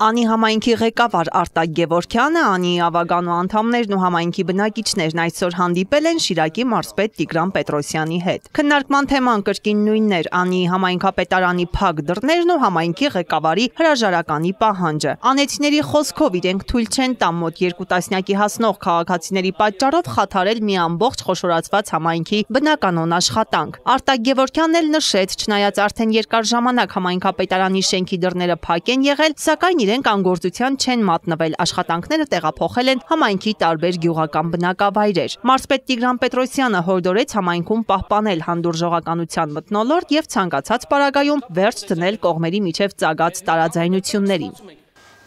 Անի համայնքի ղեկավար Արտակ Գևորքյանը, Անիի ավագանու անդամներն ու համայնքի բնակիչներն այսօր հանդիպել են Շիրակի մարզպետ Տիգրան Պետրոսյանի հետ։ Քննարկման թեման կրկին նույնն էր՝ Անիի համայնքապետարանի փակ դռներն ու համայնքի ղեկավարի հրաժարականի պահանջը։ Անեցիների խոսքով իրենք թույլ չեն տա մոտ երկու տասնյակի հասնող քաղաքացիների պատճառով խաթարել մի ամբողջ խոշորացված համայնքի բնականոն աշխատանք։ Արտակ Գևորքյանն էլ նշեց, չնայած արդեն երկար ժամանակ համայնքապետարանի շենքի դռները փակ են եղել, սակայն իրենք անգործության չեն մատնվել, աշխատանքները տեղափոխել են համայնքի տարբեր գյուղական բնակավայրեր։ Մարզպետ Տիգրան Պետրոսյանը հորդորեց համայնքում պահպանել հանդուրժողականության մթնոլորտ եւ ցանկացած պարագայում վերջ դնել կողմերի միջև ծագած տարաձայնություններին։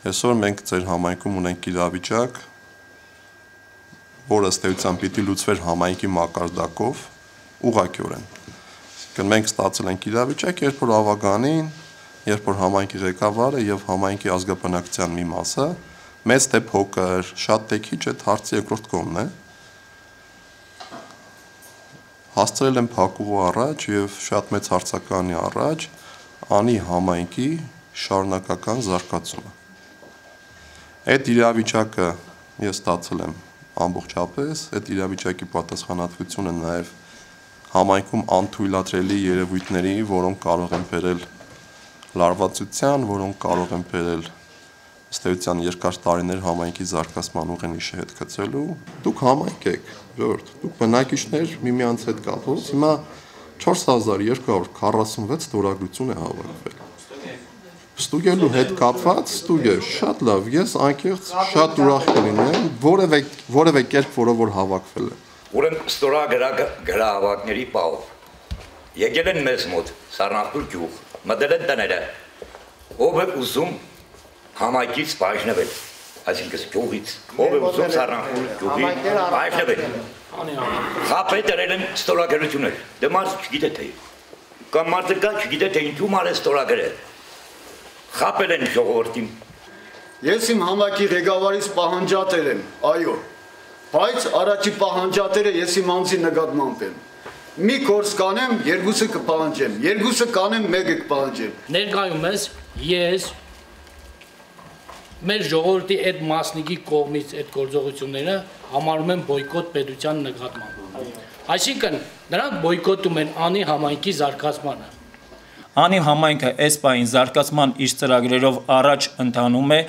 Այսօր մենք ձեր համայնքում ունենք իրավիճակ, որը էության պիտի լուծվեր համայնքի մակարդակով ուղղակիորեն։ Այսինքն մենք ստացել ենք իրավիճակ, երբ որ ավագանին երբ որ համայնքի ղեկավարը եւ համայնքի ազգաբնակության մի մասը մեծ թե փոքր, շատ թե քիչ այդ հարցի երկրորդ կողմն է հասցրել են փակուղու առաջ եւ շատ մեծ հարցականի առաջ անի համայնքի շարունակական զարգացումը։ Այդ իրավիճակը ես ստացել եմ ամբողջապես, այդ իրավիճակի պատասխանատվությունը նաև համայնքում անթույլատրելի երևույթների, որոնք կարող են բերել լարվածության, որոնք կարող են բերել ըստեյության երկար տարիներ համայնքի զարգացման ուղենիշը հետ գծելու։ Դուք համայնք եք, ժողովուրդ, դուք բնակիչներ միմյանց հետ կապված, հիմա 4246 ստորագրություն է հավաքվել։ Ստուգելու հետ կապված ստուգը շատ լավ, ես անկեղծ շատ ուրախ կլինեմ, որևէ որևէ կերպ, որը որ հավաքվել է։ Ուրեմն ստորագրահավաքների պահով եկել են մեզ մոտ Սառնախտուր գյուղ մտել են տները։ Ով է ուզում համայնքից բաժնվել, այսինքն գյուղից, ով է ուզում սառնախուլ գյուղի բաժնվել։ Խապե դրել են ստորագրություններ։ Դե մարդ չգիտե թե։ Կամ մարդը կա չգիտե թե ինչու մարդ է ստորագրել։ Խապել են ժողովրդին։ Ես իմ համակի ղեկավարից պահանջատեր եմ, այո։ Բայց առաջի պահանջատերը ես իմ անձի նկատմամբ եմ մի կորս կանեմ, երկուսը կպահանջեմ, երկուսը կանեմ, մեկը կպահանջեմ։ Ներկայումս ես մեր ժողովրդի այդ մասնիկի կողմից այդ գործողությունները համարում եմ բոյկոտ պետության նկատմամբ։ Այսինքն նրանք բոյկոտում են անի համայնքի զարգացմանը։ Անի համայնքը այս պահին զարգացման իր ծրագրերով առաջ ընթանում է,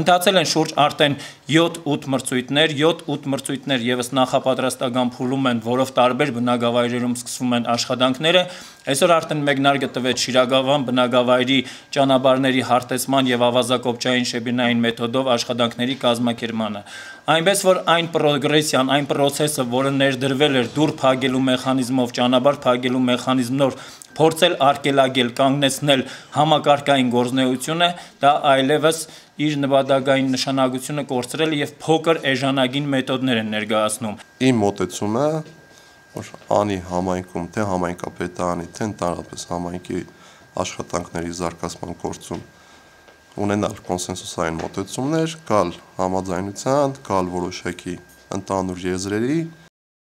ընթացել են շուրջ արդեն 7-8 մրցույթներ, 7-8 մրցույթներ եւս նախապատրաստական փուլում են, որով տարբեր բնակավայրերում սկսվում են աշխատանքները։ Այսօր արդեն մեկնարկը տվեց Շիրագավան բնակավայրի ճանապարհների հարթեցման եւ ավազակոպչային շեբինային մեթոդով աշխատանքների կազմակերպմանը։ Այնպես որ այն պրոգրեսիան, այն process-ը, որը ներդրվել էր դուր փակելու մեխանիզմով, ճանապարհ փակելու մեխանիզմով փորձել արկելագել, կանգնեցնել համակարգային գործնեությունը, դա այլևս իր նպատակային նշանակությունը կորցրել եւ փոքր էժանագին մեթոդներ են ներկայացնում։ Իմ մոտեցումը որ անի համայնքում, թե համայնքապետարանի, թե ընդհանրապես համայնքի աշխատանքների զարգացման գործում ունենալ կոնսենսուսային մոտեցումներ, գալ համաձայնության, գալ որոշակի ընդհանուր եզրերի,